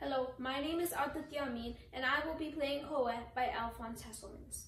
Hello, my name is Aditya Amin, and I will be playing Hoa by Alphonse Hesselmans.